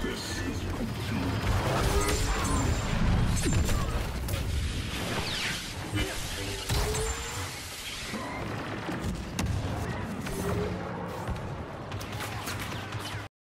This is complete.